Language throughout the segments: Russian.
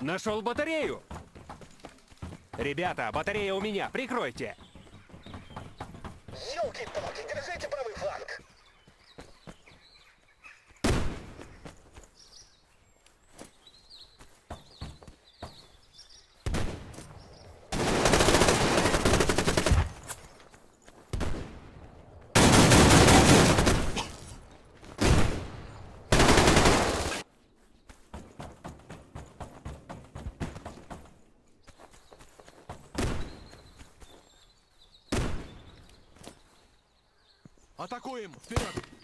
Нашел батарею! Ребята, батарея у меня, прикройте! Ёлки-палки, держите Атакуем! Вперед!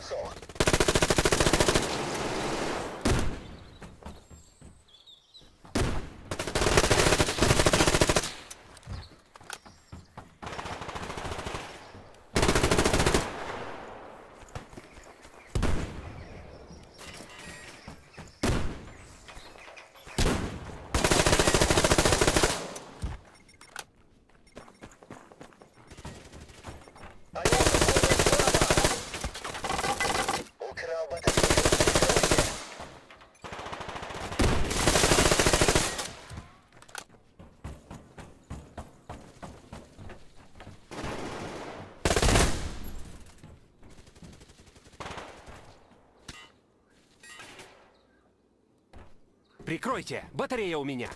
assault. Прикройте! Батарея у меня!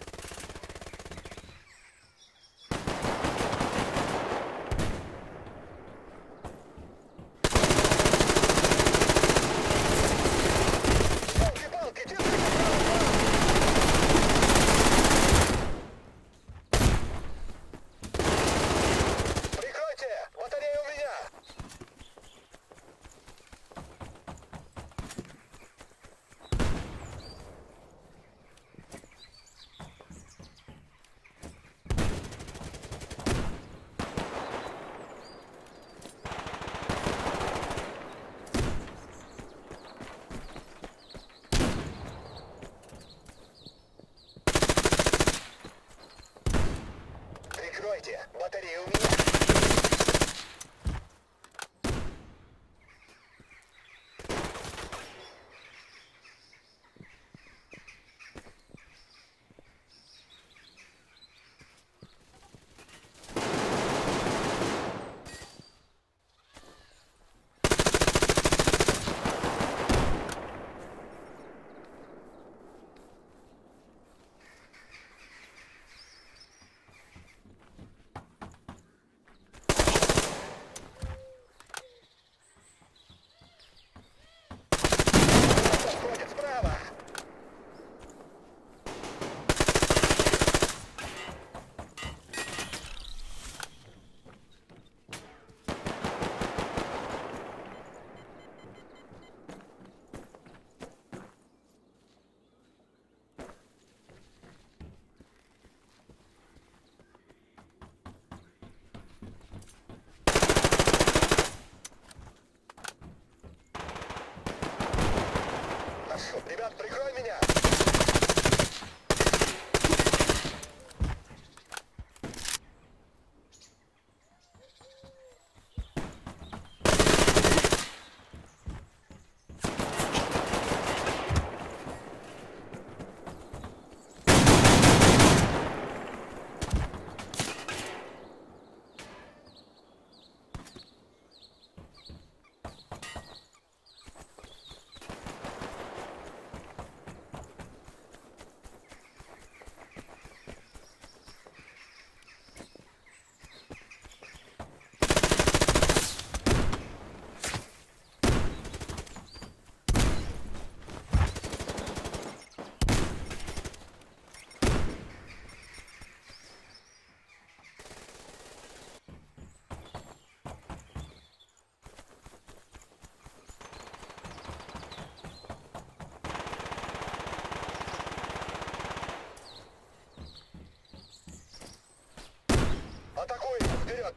Ребят, прикрой меня. Атакуем. Вперед.